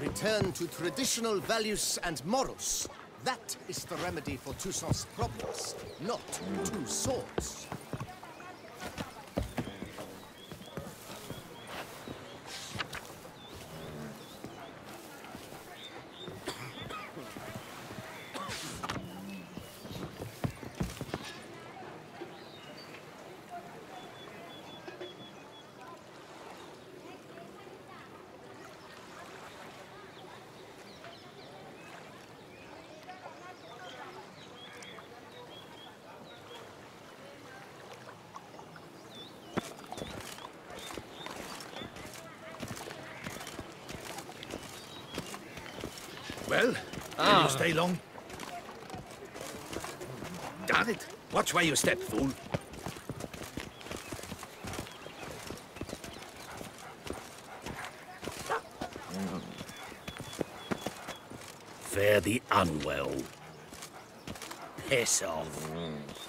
Return to traditional values and morals. That is the remedy for Toussaint's problems, not two swords. Stay long? Damn it! Watch where you step, fool. Fare the unwell. Piss off.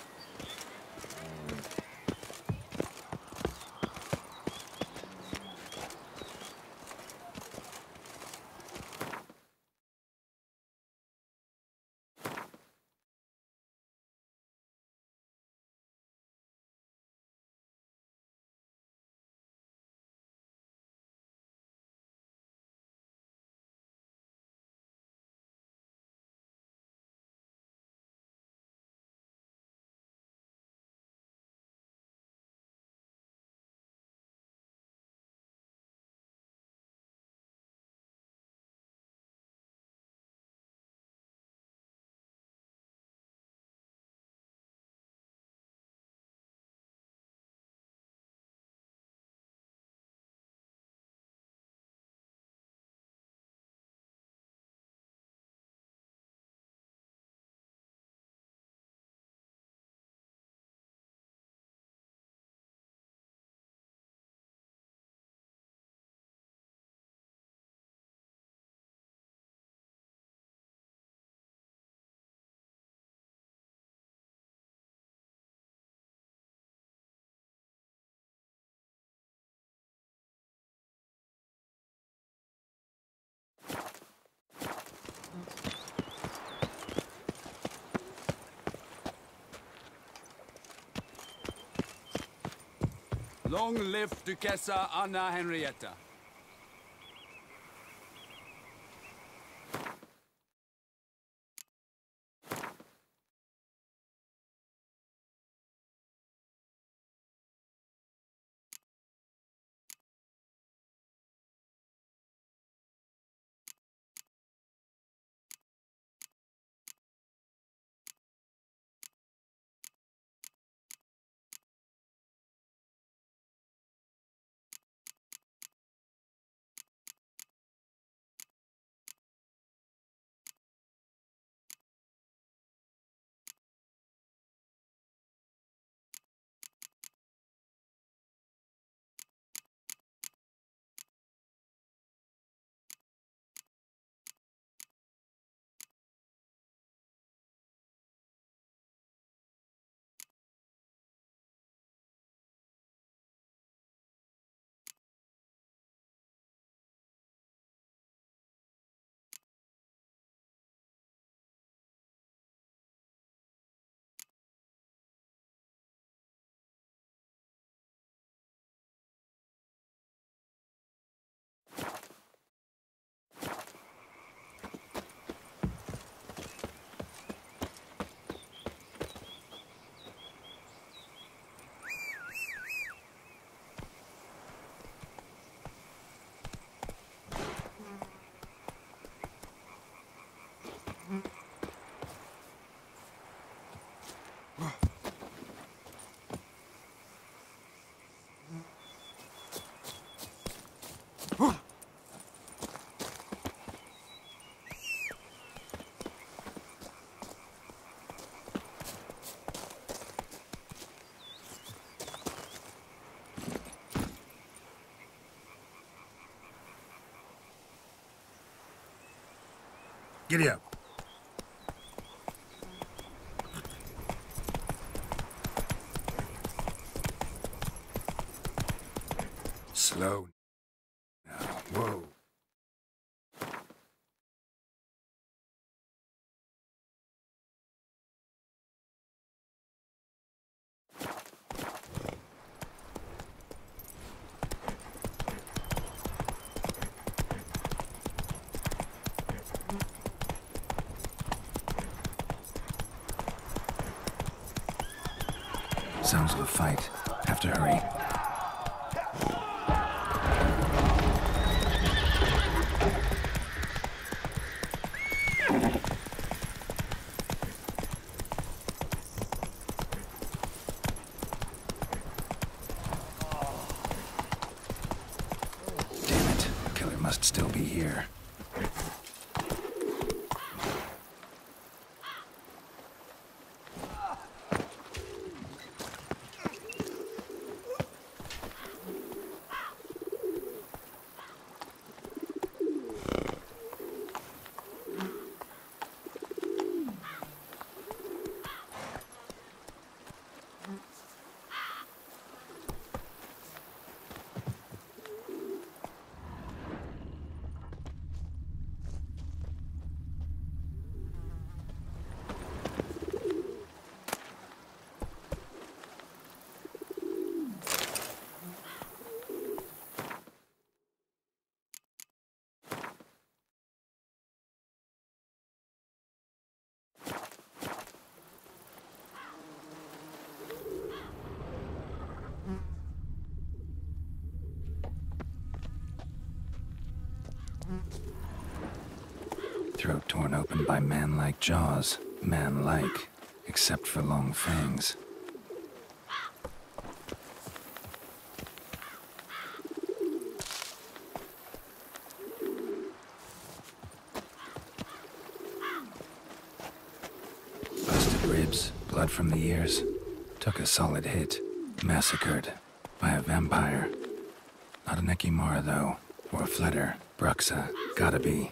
Long live Duchessa Anna Henrietta. Giddy up. Sounds of a fight. Have to hurry. Torn open by man-like jaws. Man-like, except for long fangs. Busted ribs, blood from the ears. Took a solid hit. Massacred by a vampire. Not an Ekimmara, though. Or a Fleder. Bruxa. Gotta be.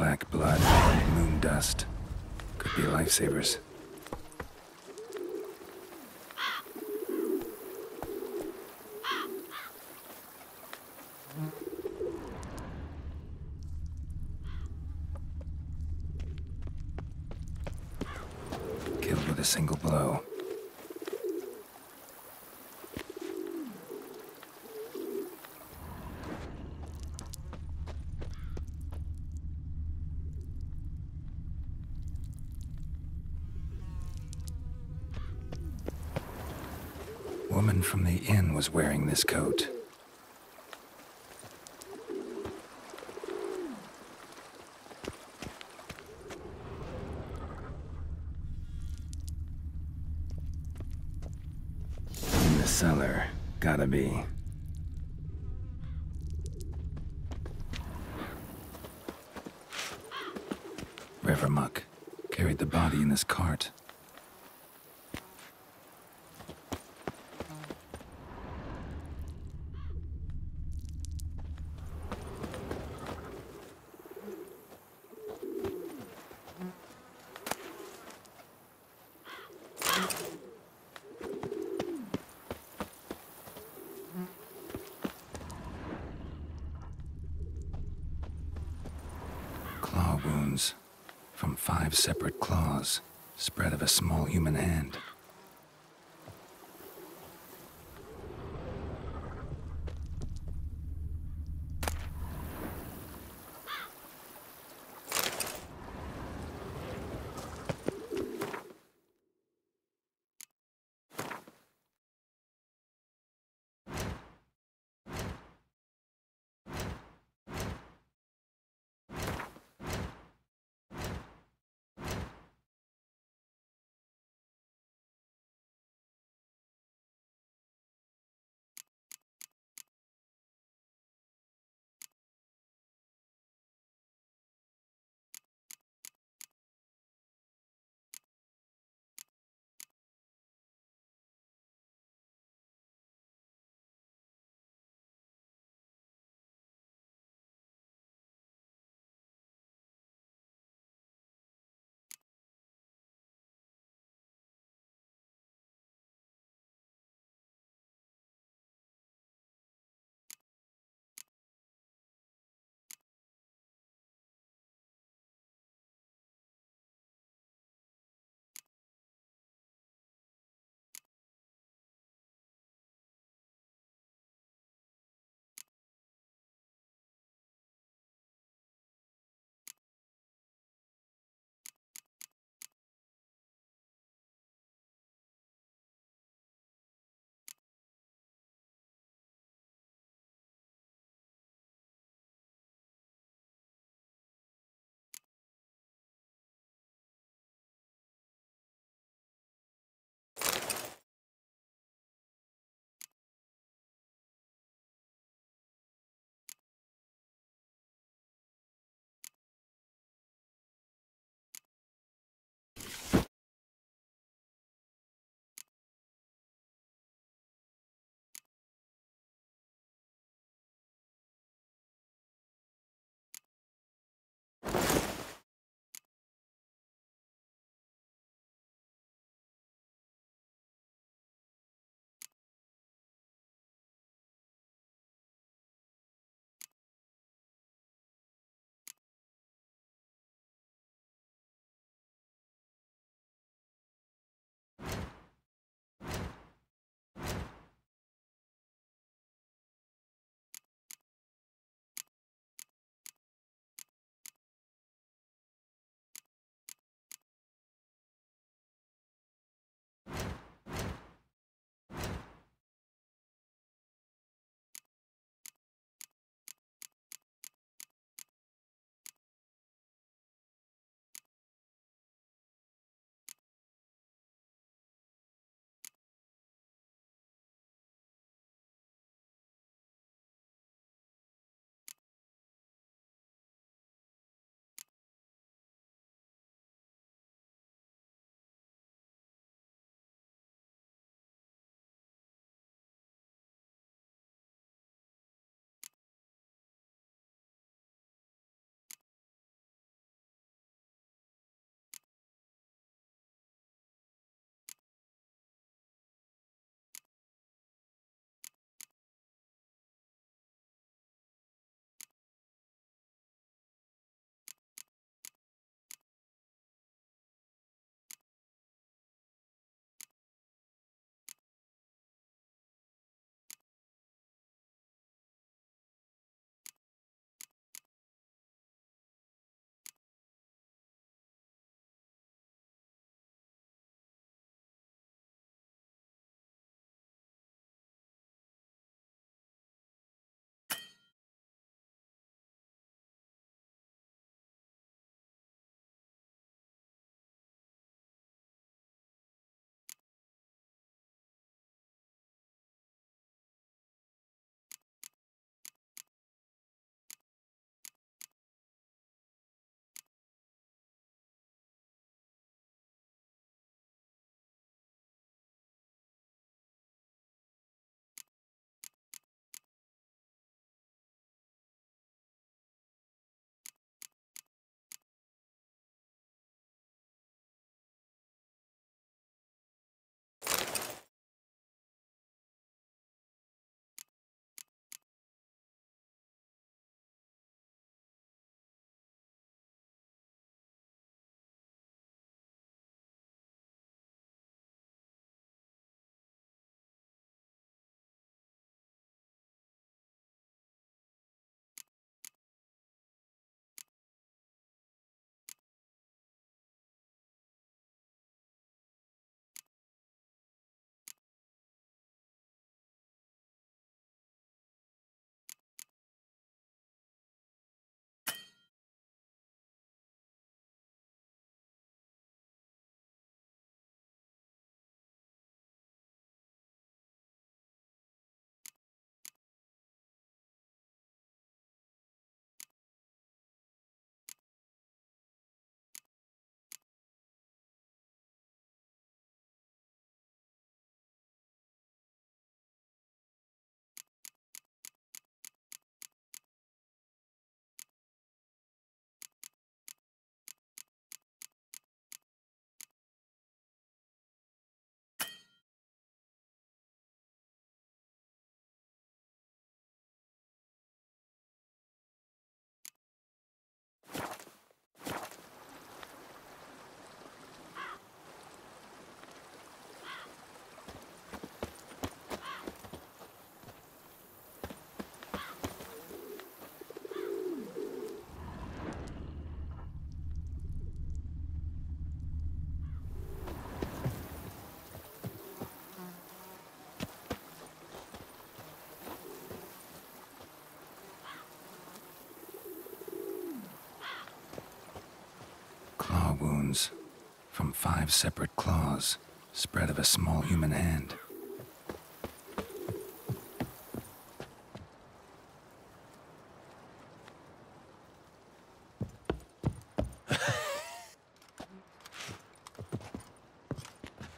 Black blood, moon dust. Could be lifesavers. Killed with a single blow. From the inn was wearing this coat. In the cellar. Gotta be. River Muck carried the body in his cart. Claw wounds from five separate claws, spread of a small human hand. Wounds from five separate claws, spread of a small human hand.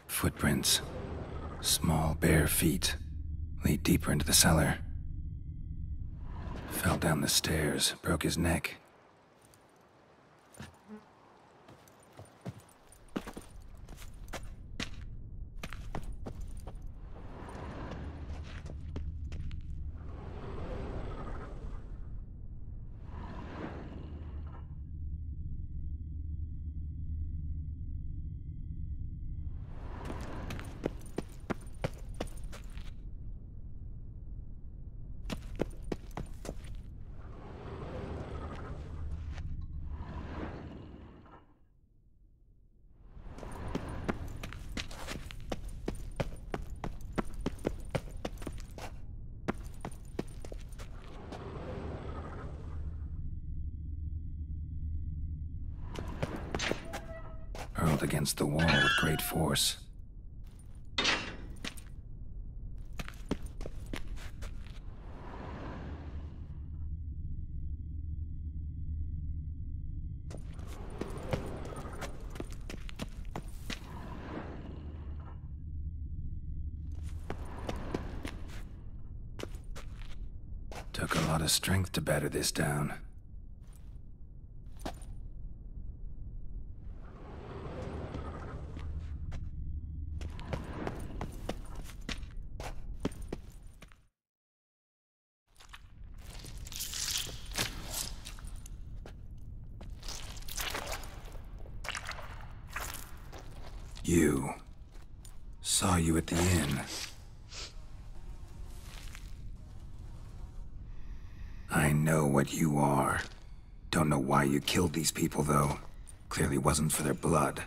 Footprints. Small, bare feet lead deeper into the cellar. Fell down the stairs, broke his neck. Against the wall with great force. Took a lot of strength to batter this down. You. Saw you at the inn. I know what you are. Don't know why you killed these people, though. Clearly wasn't for their blood.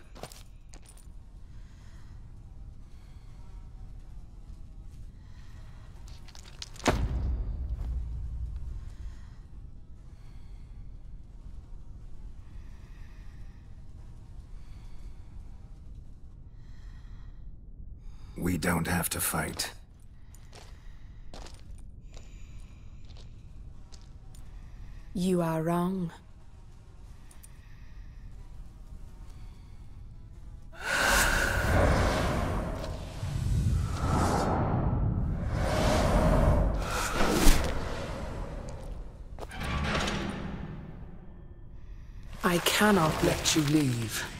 To fight. You are wrong. I cannot let you leave.